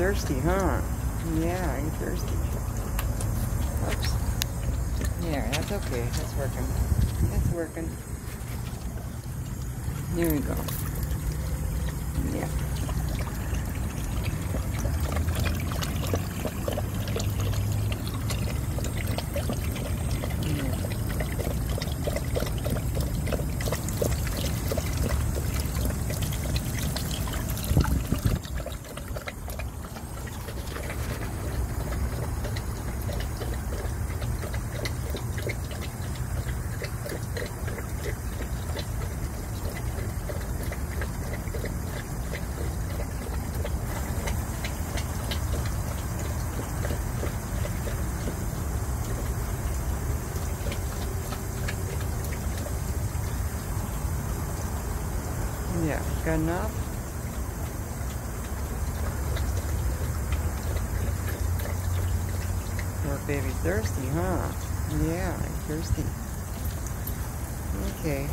thirsty, huh? Yeah, you're thirsty. Oops. Yeah, that's okay. That's working. That's working. Here we go. Yeah. Yeah, got enough? Poor baby thirsty, huh? Yeah, thirsty. Okay.